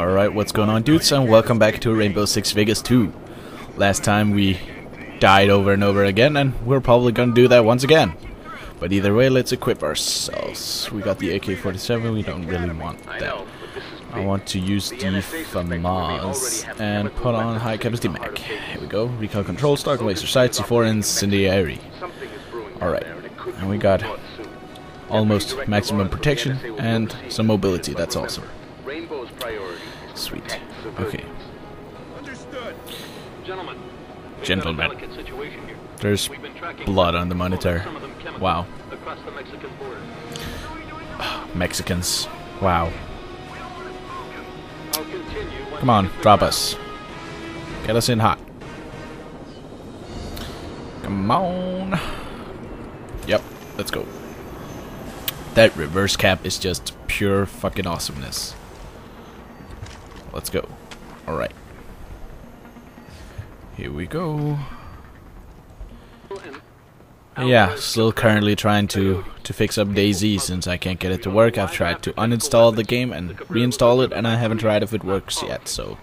Alright, what's going on dudes and welcome back to Rainbow Six Vegas 2. Last time we died over and over again and we're probably gonna do that once again. But either way, let's equip ourselves. We got the AK-47, we don't really want that. I want to use the FAMAS and put on high capacity mag. Here we go, recoil control, stark laser sight, C4 incendiary. Alright, and we got almost maximum protection and some mobility, that's awesome. Sweet. Okay. Understood. Gentlemen, Gentlemen. delicate situation here. There's We've been tracking blood on the monitor. some of them chemicals Wow. the Mexican. Mexicans. Wow. I'll continue once Come on, drop us. Get us in hot. Come on. Yep, let's go. That reverse cap is just pure fucking awesomeness. Let's go. Alright. Here we go. Yeah, still currently trying to to fix up Daisy since I can't get it to work. I've tried to uninstall the game and reinstall it, and I haven't tried if it works yet. So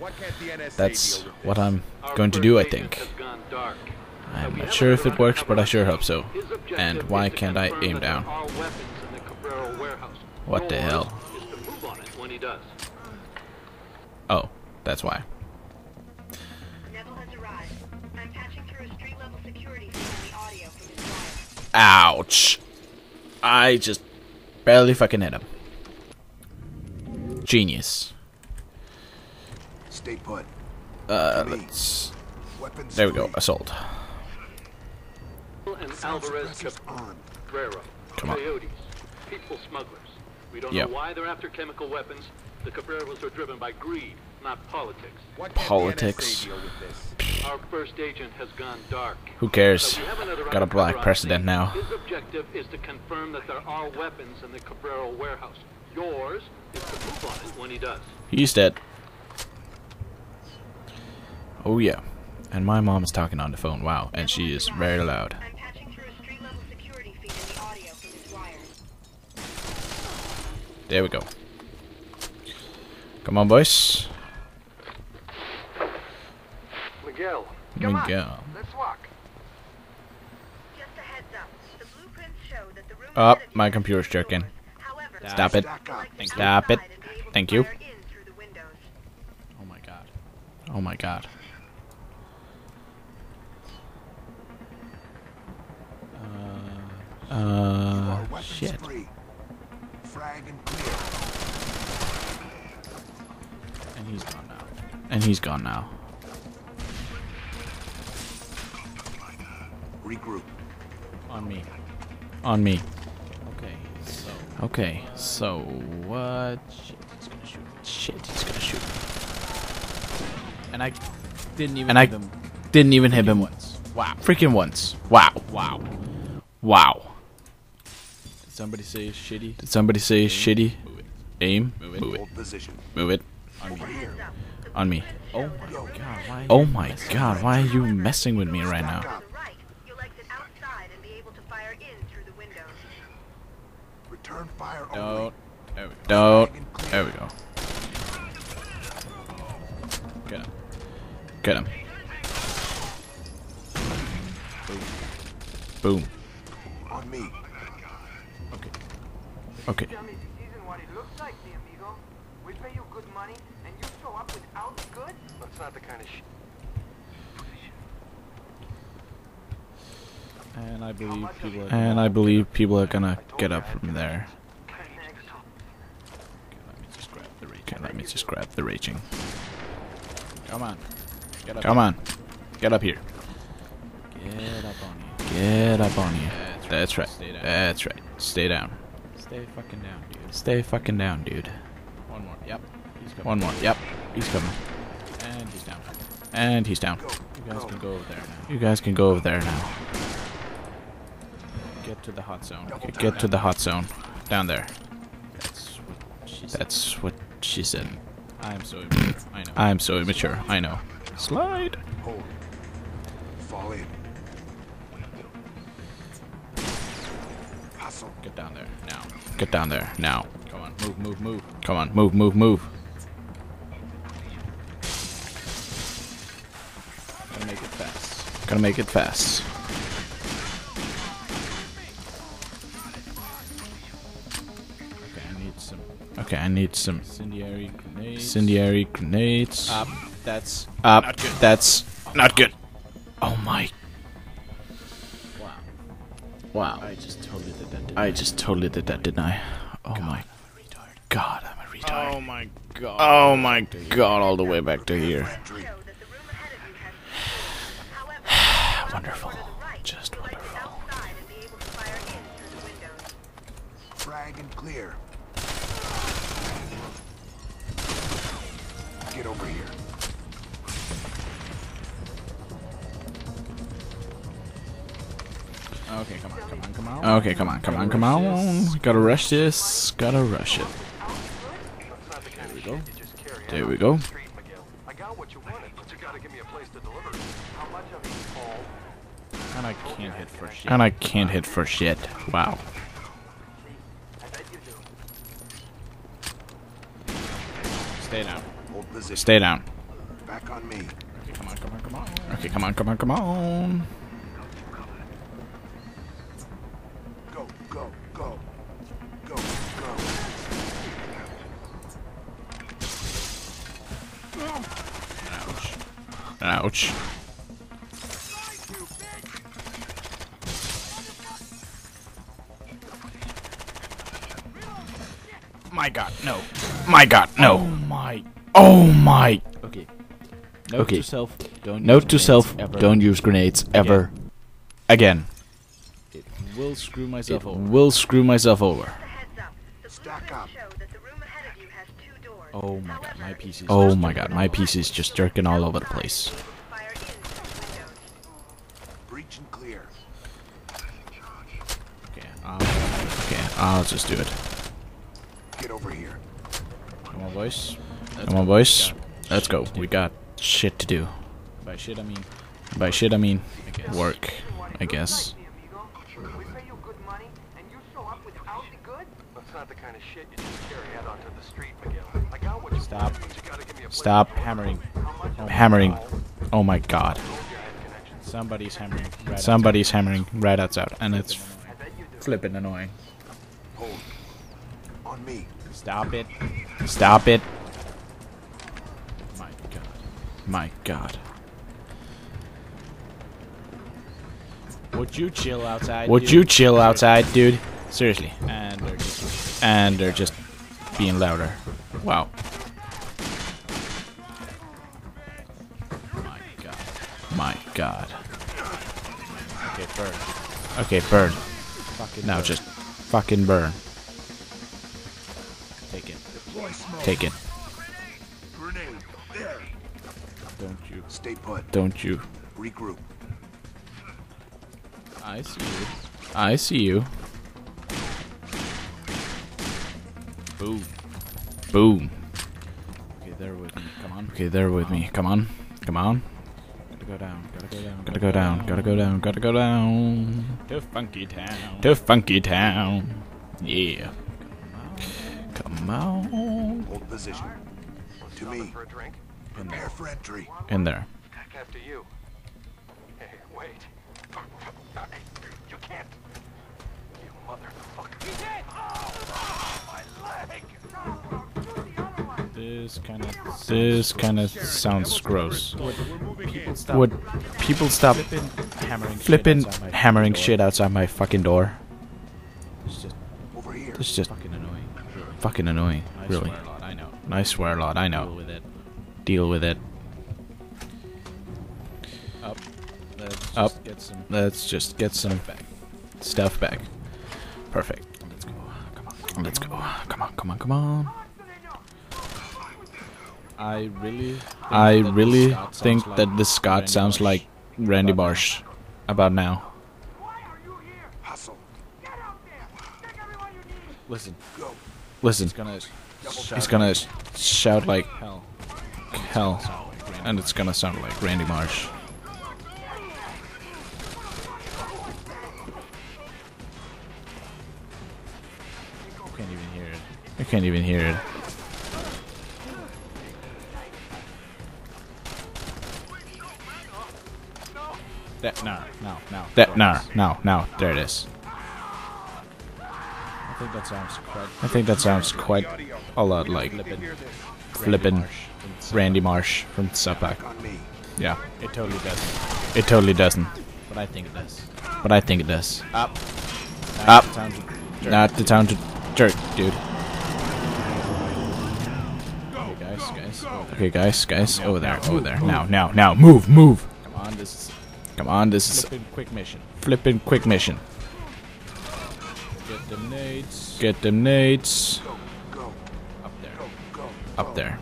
that's what I'm going to do, I think. I'm not sure if it works, but I sure hope so. And why can't I aim down? What the hell? Oh, that's why. Neville has arrived. I'm patching through a street-level security feed the audio from his wire. Ouch! I just barely fucking hit him. Genius. Stay put. Uh, let's. Weapons There we go. Assault. And Alvarez on. Cabrera, Come on. coyotes, people smugglers. We don't Yep. know why they're after chemical weapons. The Cabreras are driven by greed, not politics. Why Politics. NSA deal with this? Our first agent has gone dark. Who cares? So we have another Got a black president now. His objective is to confirm that there are weapons in the Cabrera warehouse. Yours is to move on it when he does. He's dead. Oh yeah. And my mom is talking on the phone. Wow. And she is very loud. There we patching through a street-level security feed in the audio from his wire. There we go. Come on, boys. Miguel, Miguel. let's walk. Just a heads up. The blueprints show that the room Up, is my computer's towards jerking. However, Stop it. Stack up. like Stop it. outside and be able to Thank you. fire in through the windows. Oh my god. Oh my god. Uh, uh, Weapons shit. Free. Frag and he's gone now. And he's gone now. Regroup. On me. On me. Okay, so. Okay, so what? Shit, he's gonna shoot. Shit, he's gonna shoot. And I didn't even. And I didn't even hit him once. Wow. Freaking once. Wow. Wow. Wow. Did somebody say shitty? Did somebody say shitty? Move it. Aim. Move it. Move it. Hold position. Move it. On me. Here. Heads up. The On me. Oh, oh. my room god. Why? Oh my god. Why are you messing with me right now? On the right, you'll exit outside and be able to fire in through the windows. Return fire. Don't. There we go. Don't. There we go. Get him. Get him. Boom. On me. Okay. Okay. Tell me this isn't what it looks like, mi amigo. We pay you good money, and you show up without goods? That's not the kind of shit. And I believe people. Are and I believe people are gonna get up from there. Okay, let me just grab the raging. Come on. Get up. Come on. Get up here. Get up on you. Get up on you. That's right. That's right. Stay down. Stay fucking down, dude. Stay fucking down, dude. One. Yep. He's coming. One more. Yep. He's coming. And he's down. And he's down. You guys can go over there now. You guys can go over there now. Get to the hot zone. Okay, get to the hot zone. Down there. That's what she said. That's what she said. I am so immature. I know. I am so immature. I know. Slide. Hold. Fall in. Hustle. Get down there now. Get down there now. Come on. Move, move, move. Come on, move, move, move. Gotta make it fast. Gotta make it fast. Okay, I need some. Okay, I need some. Incendiary grenades. Incendiary grenades. Up. That's. Up. Not good. That's not good. Oh my. Wow. Wow. I just totally did that. I just totally did that, didn't I? Oh God, my. God. I'm retard. Oh my god. Oh my god, all the way back to here. Entry. Show that the room ahead of you has However, Wonderful. to the right, Just wonderful. outside and be able to fire in through the windows. Frag and clear. Get over here. Okay, come on, come on, come on. Okay, come on, come on, come on. Gotta rush this. Gotta rush it. There we go. There we go. Street, Miguel. I got what you wanted, but you gotta give me a place to deliver it. How much of it, Paul? And I can't hit for shit. And I can't hit for shit. Wow. I bet you do. Stay down. Stay down. Back on me. Okay, come on, come on, come on. Okay, come on, come on, come on. Ouch. My god, no. My god, no. Oh my. Oh my. Okay. Note Okay. to self. Don't. Note use to self, ever. don't use grenades ever. Again. It will screw myself It over. will screw myself over. Heads up. The Stack blueprints up. Show that the room ahead of you has two doors. Oh my god, my if PC is Oh just my jerking god, my all is just jerking all over the place. you'll be able to fire in through the windows. Breach and clear. Okay. Um, Okay, I'll just do it. Get over here. come on, boys. Let's Come on, boys. Let's go. We got shit to do. By shit, I mean. By shit, I mean guess. work, I guess. Like me, amigo. We pay you good money, and you show up without the goods? That's not the kind of shit you just carry out onto the street, Miguel. Stop. wanted, but you gotta give me a place Stop Hammering. hammering. Oh my god. Somebody's hammering. Right Somebody's hammering right outside, and it's I bet you do. flipping annoying. On me. Stop it. Stop it. My god. My god. Would you chill outside? Would dude? you chill outside, dude? Seriously. And they're just. And they're just being louder. Wow. God. Okay, burn. Okay, burn. Fucking Now burn. just fucking burn. take it. Take it. Grenade. There. Don't you? Stay put. Don't you? Regroup. I see you. I see you. Boom. Boom. Okay, they're with me. Come on. Okay, they're with me. Come on. Come on. Gotta go down. Gotta go down. Gotta go down. Gotta go down. Gotta go down. To Funky Town. To Funky Town. Yeah. Come on. Hold position. To me. For a drink? Prepare for entry. In there. After you. Hey, wait. You can't. You motherfucker. He's in! Oh, oh, my leg! Oh, This kind of. This kind of sounds gross. People stop Would people stop flipping, hammering, flipping, shit outside my hammering shit outside my fucking door? It's just Over here. It's just fucking annoying. Really. fucking annoying. I Really. swear a lot. I know. I swear a lot. I Deal know. with it. Deal with it. Up. Let's just Up. Get some Let's just get some back. stuff back. Perfect. Let's go. Come on. Let's go. Come on, come on, come on. I really. Think I really this Scott think like that this Scott Randy sounds Marsh. like Randy Marsh About now. Marsh about now. Hustle. Listen. Go. Listen, It's gonna. he's gonna shout like hell. hell, and it's gonna sound like Randy Marsh. Can't even hear it. I can't even hear it. That, no, no, no. That no, no, no. There it is. I think that sounds quite I think that sounds quite a lot like flippin' Randy Marsh from South Park. On me. Yeah, It totally doesn't. it totally doesn't, But I think it does. but I think it does. Up. Up. Sounds jerk. Not the town to jerk, dude. Okay, guys, guys. Over there. Okay, guys, guys, over there, over there. Now, now, now, move, move. Come on, this is Come on, this is flippin' quick mission. flippin' quick mission. Get them nades Get them nades Go. up there. Go. up there.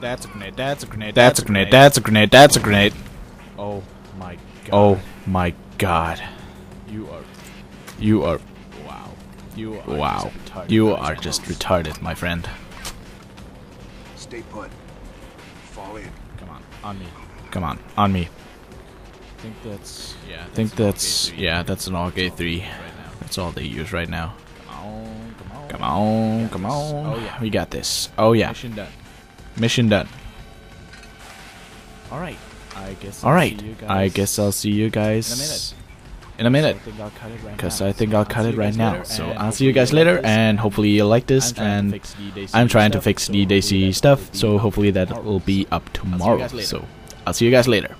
That's a grenade. That's a grenade. That's a grenade. That's a grenade. That's a grenade. Oh my god. Oh my god. you are. You are Wow. You are. wow. Just. You are just retarded, my friend. Stay put. Fall in. Come on, on me. Come on, on me. I think that's. Yeah. I think that's yeah, that's an AUG three. Right now. That's all they use right now. Come on. Come on. Come on, come on. Oh, yeah. we got this. Oh yeah, Mission done. mission done. All right. I guess. All I'll right, see you guys I guess I'll see you guys in a minute. In. I think I'll cut it right Because now. I think I'll cut it right now. So I'll see you guys later, and hopefully you like this. I'm And I'm trying to fix the that stuff, so hopefully that will be up tomorrow. So I'll see you guys later.